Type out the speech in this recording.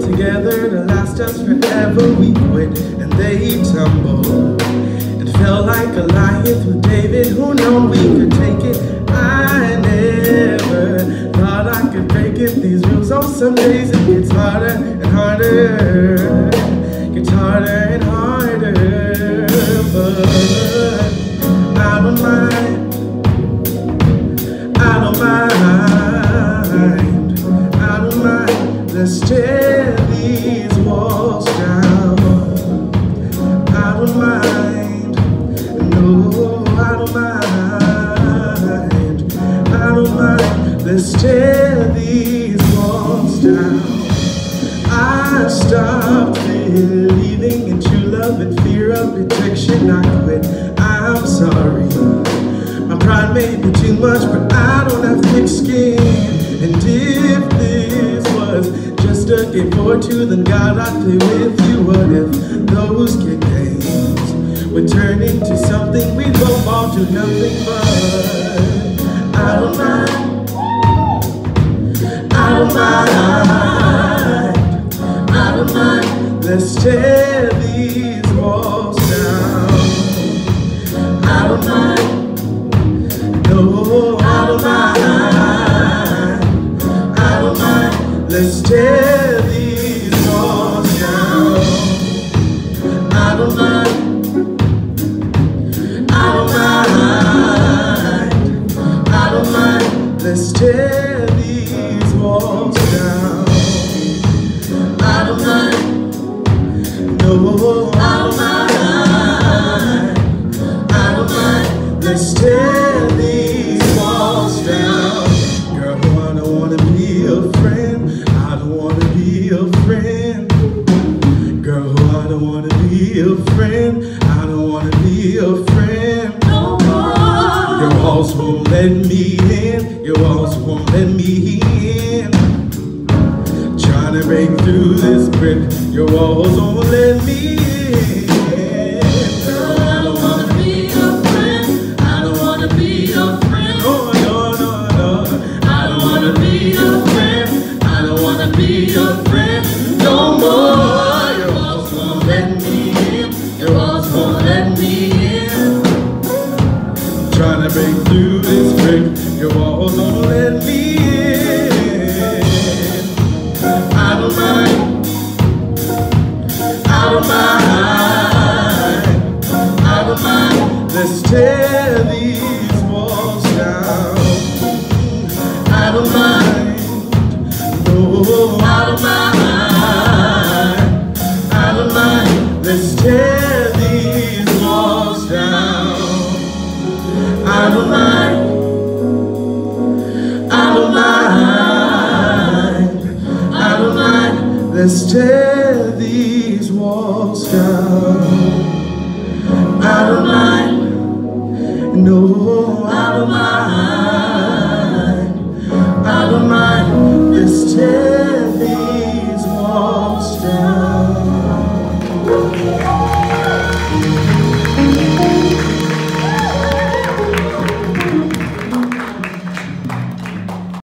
together to last us forever, we quit and they tumbled. And felt like with David, who knew we some days it gets harder and harder. Gets harder and harder, but I don't mind. I don't mind, I don't mind. Let's tear these walls down. I don't mind, no, I don't mind. I don't mind. Let's tear these I stopped believing in true love and fear of rejection. I quit. I'm sorry. My pride may be too much, but I don't have thick skin. And if this was just a game for two, then God, I'd play with you. What if those kick games would turn into something we both all do nothing but? I don't mind. I don't mind. Let's tear these walls down. I don't mind. No, I don't mind. I don't mind. Let's tear these be your friend. I don't wanna be your friend. Your walls won't let me in. Your walls won't let me in. Trying to break through this brick. Your walls won't let me in. Girl, I don't wanna be your friend. I don't wanna be your friend. Oh, no, no, no. I don't wanna be your friend. I don't wanna be your in. Trying to break through this brick. Your walls won't let me Let's tear these walls down. Out don't mind. No, I don't mind. I don't mind. Let's tear